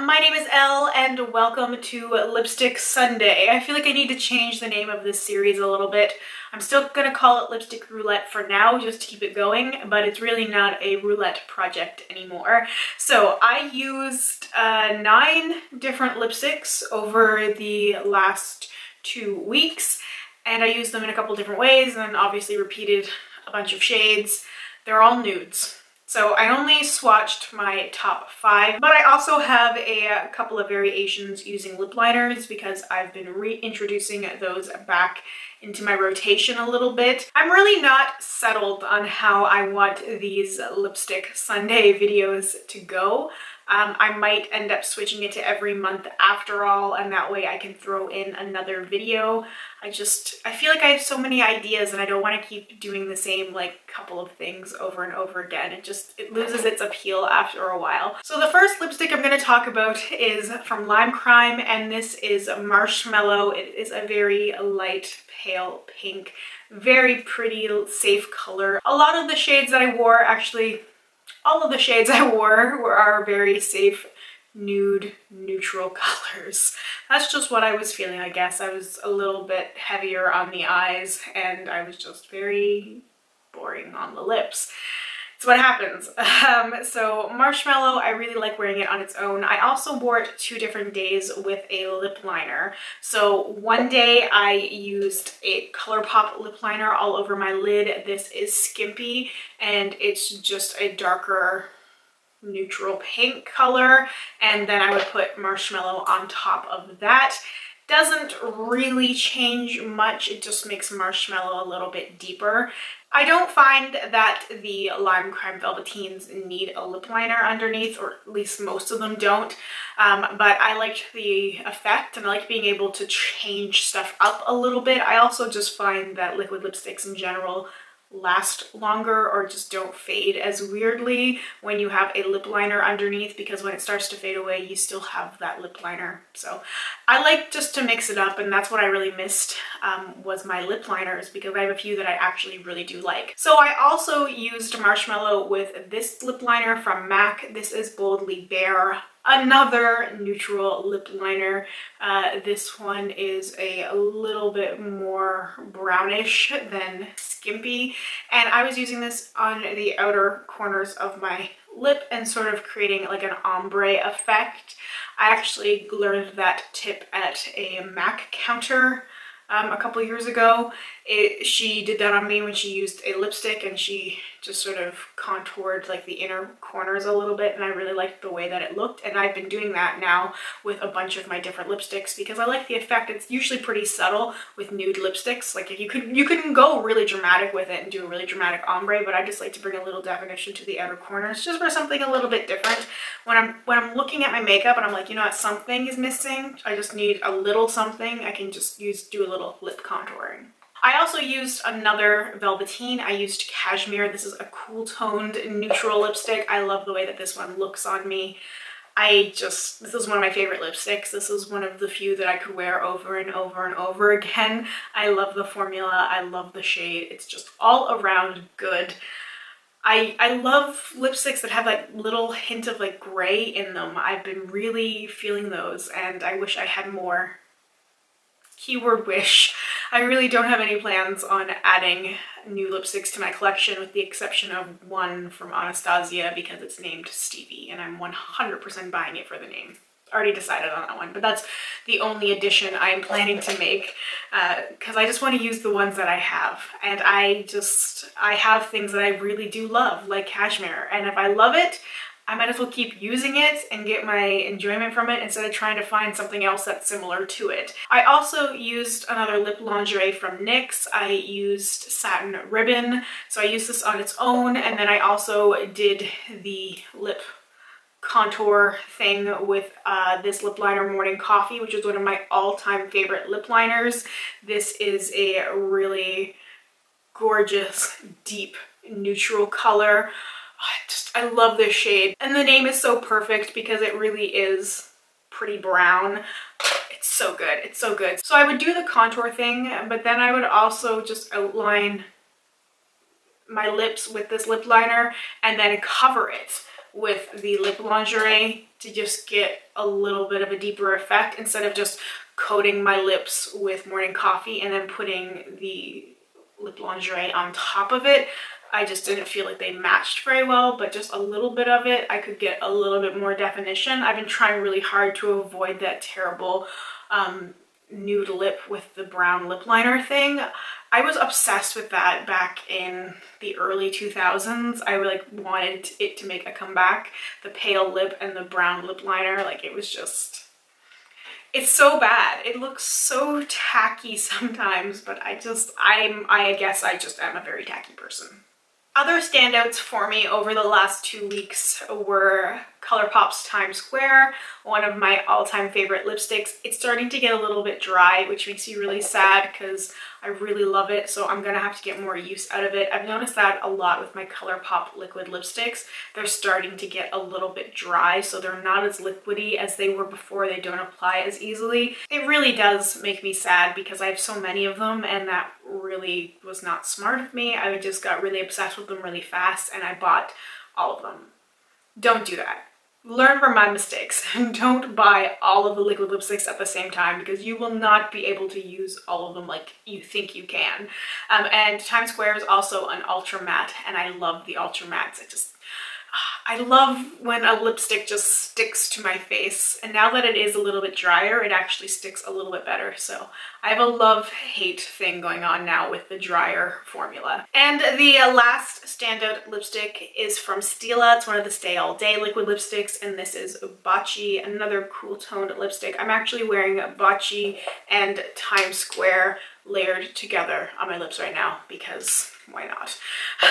my name is Elle and welcome to Lipstick Sunday. I feel like I need to change the name of this series a little bit. I'm still gonna call it Lipstick Roulette for now just to keep it going, but it's really not a roulette project anymore. So I used uh, nine different lipsticks over the last two weeks and I used them in a couple different ways and obviously repeated a bunch of shades. They're all nudes. So I only swatched my top five, but I also have a, couple of variations using lip liners because I've been reintroducing those back into my rotation a little bit. I'm really not settled on how I want these lipstick Sunday videos to go. Um, I might end up switching it to every month after all, and that way I can throw in another video. I just, I feel like I have so many ideas and I don't want to keep doing the same like couple of things over and over again. It just, it loses its appeal after a while. So the first lipstick I'm going to talk about is from Lime Crime and this is Marshmallow. It is a very light pale pink, very pretty, safe color. A lot of the shades that I wore actually all of the shades I wore were our very safe nude neutral colors. That's just what I was feeling, I guess. I was a little bit heavier on the eyes and I was just very boring on the lips. It's what happens. Um, so Marshmallow, I really like wearing it on its own. I also wore it two different days with a lip liner. So one day I used a ColourPop lip liner all over my lid. This is Skimpy and it's just a darker neutral pink color and then I would put marshmallow on top of that doesn't really change much it just makes marshmallow a little bit deeper I don't find that the Lime Crime Velveteens need a lip liner underneath, or at least most of them don't. Um, but I liked the effect and I like being able to change stuff up a little bit. I also just find that liquid lipsticks in general last longer or just don't fade as weirdly when you have a lip liner underneath because when it starts to fade away you still have that lip liner. So I like just to mix it up and that's what I really missed um, was my lip liners because I have a few that I actually really do like. So I also used marshmallow with this lip liner from MAC. This is Boldly Bare another neutral lip liner. Uh, this one is a little bit more brownish than Skimpy and I was using this on the outer corners of my lip and sort of creating like an ombre effect. I actually learned that tip at a MAC counter um, a couple years ago. It, she did that on me when she used a lipstick and she just sort of contoured like the inner corners a little bit and I really liked the way that it looked and I've been doing that now with a bunch of my different lipsticks because I like the effect. It's usually pretty subtle with nude lipsticks. Like you could you can go really dramatic with it and do a really dramatic ombre but I just like to bring a little definition to the outer corners just for something a little bit different. When I'm when I'm looking at my makeup and I'm like you know what something is missing I just need a little something I can just use do a little lip contouring. I also used another Velveteen. I used Cashmere. This is a cool toned neutral lipstick. I love the way that this one looks on me. I just, this is one of my favorite lipsticks. This is one of the few that I could wear over and over and over again. I love the formula. I love the shade. It's just all around good. I, I love lipsticks that have like little hint of like gray in them. I've been really feeling those and I wish I had more keyword wish. I really don't have any plans on adding new lipsticks to my collection with the exception of one from Anastasia because it's named Stevie and I'm 100% buying it for the name. Already decided on that one, but that's the only addition I'm planning to make because uh, I just want to use the ones that I have. And I just, I have things that I really do love, like cashmere. And if I love it, I might as well keep using it and get my enjoyment from it instead of trying to find something else that's similar to it. I also used another lip lingerie from NYX. I used Satin Ribbon, so I used this on its own, and then I also did the lip contour thing with uh, this lip liner Morning Coffee, which is one of my all-time favorite lip liners. This is a really gorgeous, deep, neutral color. I just, I love this shade. And the name is so perfect because it really is pretty brown. It's so good, it's so good. So I would do the contour thing, but then I would also just outline my lips with this lip liner and then cover it with the lip lingerie to just get a little bit of a deeper effect instead of just coating my lips with morning coffee and then putting the lip lingerie on top of it. I just didn't feel like they matched very well, but just a little bit of it, I could get a little bit more definition. I've been trying really hard to avoid that terrible um, nude lip with the brown lip liner thing. I was obsessed with that back in the early 2000s. I like wanted it to make a comeback. The pale lip and the brown lip liner, like it was just, it's so bad. It looks so tacky sometimes, but I just, I'm, I guess I just am a very tacky person. Other standouts for me over the last two weeks were ColourPop's Times Square, one of my all-time favorite lipsticks. It's starting to get a little bit dry, which makes me really sad because I really love it, so I'm gonna have to get more use out of it. I've noticed that a lot with my ColourPop liquid lipsticks. They're starting to get a little bit dry, so they're not as liquidy as they were before. They don't apply as easily. It really does make me sad because I have so many of them and that really was not smart of me. I just got really obsessed with them really fast and I bought all of them. Don't do that learn from my mistakes and don't buy all of the liquid lipsticks at the same time because you will not be able to use all of them like you think you can. Um, and Times Square is also an ultra matte and I love the ultra mattes. I just I love when a lipstick just sticks to my face and now that it is a little bit drier it actually sticks a little bit better so I have a love-hate thing going on now with the drier formula. And the uh, last standout lipstick is from Stila. It's one of the Stay All Day liquid lipsticks and this is Baci, another cool toned lipstick. I'm actually wearing Baci and Times Square layered together on my lips right now because why not?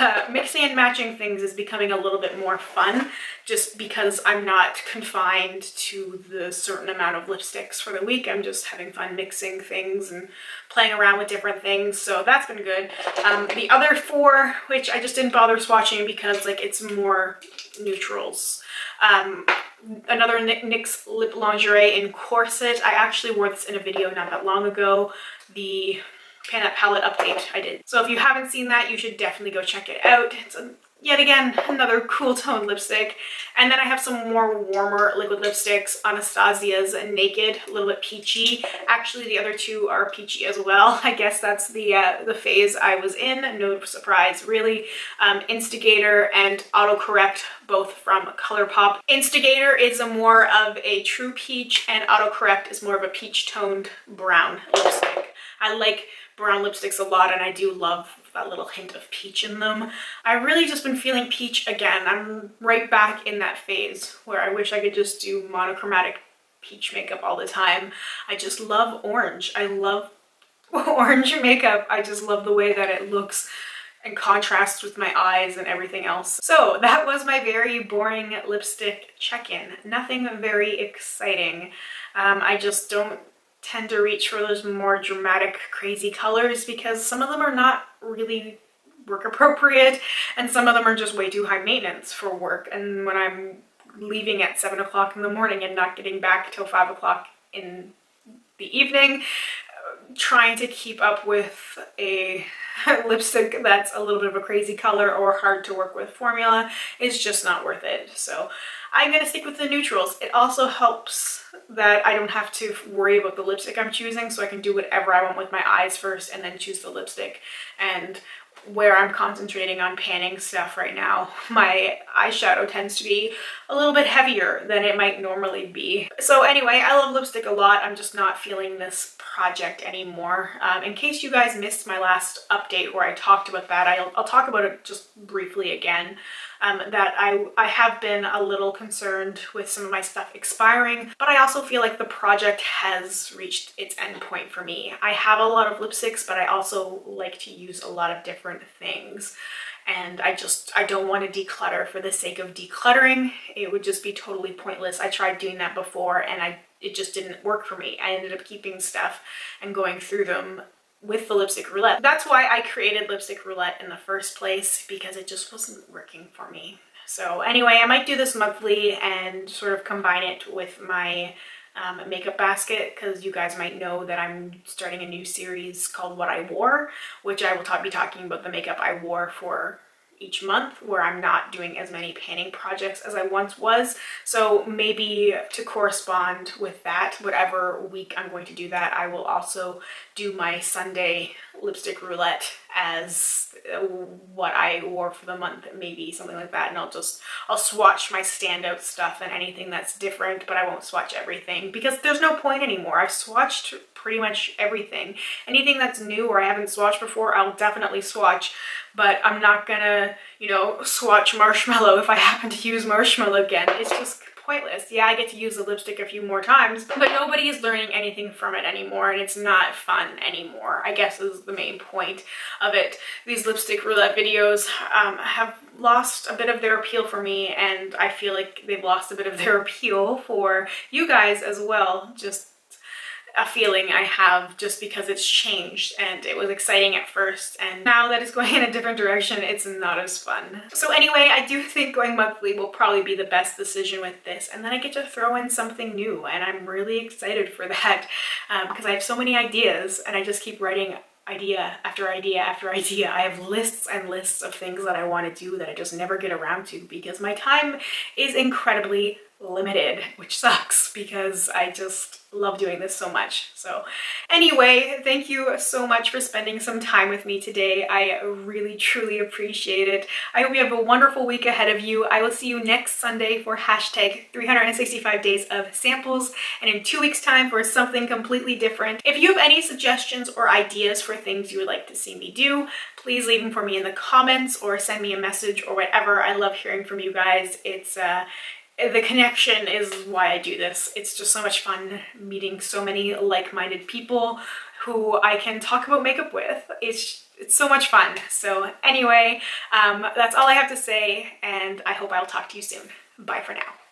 Uh, mixing and matching things is becoming a little bit more fun just because I'm not confined to the certain amount of lipsticks for the week. I'm just having fun mixing things and playing around with different things. So that's been good. Um, the other four, which I just didn't bother swatching because like it's more neutrals. Um, another NYX Lip Lingerie in Corset. I actually wore this in a video not that long ago. The Pan palette update I did. So if you haven't seen that, you should definitely go check it out. It's a yet again, another cool tone lipstick. And then I have some more warmer liquid lipsticks, Anastasia's Naked, a little bit peachy. Actually, the other two are peachy as well. I guess that's the uh, the phase I was in, no surprise really. Um, Instigator and Autocorrect, both from ColourPop. Instigator is a more of a true peach and Autocorrect is more of a peach toned brown lipstick. I like brown lipsticks a lot and I do love that little hint of peach in them. I've really just been feeling peach again. I'm right back in that phase where I wish I could just do monochromatic peach makeup all the time. I just love orange. I love orange makeup. I just love the way that it looks and contrasts with my eyes and everything else. So that was my very boring lipstick check-in. Nothing very exciting. Um, I just don't tend to reach for those more dramatic, crazy colors because some of them are not really work appropriate and some of them are just way too high maintenance for work. And when I'm leaving at seven o'clock in the morning and not getting back till five o'clock in the evening, trying to keep up with a lipstick that's a little bit of a crazy color or hard to work with formula is just not worth it. So I'm gonna stick with the neutrals. It also helps that I don't have to worry about the lipstick I'm choosing so I can do whatever I want with my eyes first and then choose the lipstick. And where I'm concentrating on panning stuff right now, my eyeshadow tends to be a little bit heavier than it might normally be. So anyway, I love lipstick a lot. I'm just not feeling this project anymore. Um, in case you guys missed my last update where I talked about that, I'll, I'll talk about it just briefly again um, that I, I have been a little concerned with some of my stuff expiring, but I also feel like the project has reached its end point for me. I have a lot of lipsticks, but I also like to use a lot of different things and I just, I don't want to declutter for the sake of decluttering. It would just be totally pointless. I tried doing that before and I it just didn't work for me. I ended up keeping stuff and going through them with the lipstick roulette. That's why I created lipstick roulette in the first place because it just wasn't working for me. So anyway, I might do this monthly and sort of combine it with my um, makeup basket because you guys might know that I'm starting a new series called What I Wore, which I will be talking about the makeup I wore for each month where I'm not doing as many painting projects as I once was. So maybe to correspond with that, whatever week I'm going to do that, I will also do my Sunday lipstick roulette as uh, what I wore for the month, maybe something like that. And I'll just, I'll swatch my standout stuff and anything that's different, but I won't swatch everything because there's no point anymore. I've swatched pretty much everything. Anything that's new or I haven't swatched before, I'll definitely swatch, but I'm not gonna, you know, swatch marshmallow if I happen to use marshmallow again. It's just pointless. Yeah, I get to use the lipstick a few more times, but nobody is learning anything from it anymore and it's not fun anymore, I guess is the main point of it. These lipstick roulette videos um, have lost a bit of their appeal for me and I feel like they've lost a bit of their appeal for you guys as well, just a feeling I have just because it's changed and it was exciting at first and now that it's going in a different direction it's not as fun. So anyway I do think going monthly will probably be the best decision with this and then I get to throw in something new and I'm really excited for that um, because I have so many ideas and I just keep writing idea after idea after idea. I have lists and lists of things that I want to do that I just never get around to because my time is incredibly limited, which sucks because I just love doing this so much. So anyway, thank you so much for spending some time with me today. I really, truly appreciate it. I hope you have a wonderful week ahead of you. I will see you next Sunday for hashtag 365 days of samples and in two weeks time for something completely different. If you have any suggestions or ideas for things you would like to see me do, please leave them for me in the comments or send me a message or whatever. I love hearing from you guys. It's uh, the connection is why I do this. It's just so much fun meeting so many like-minded people who I can talk about makeup with. It's, it's so much fun. So anyway, um, that's all I have to say and I hope I'll talk to you soon. Bye for now.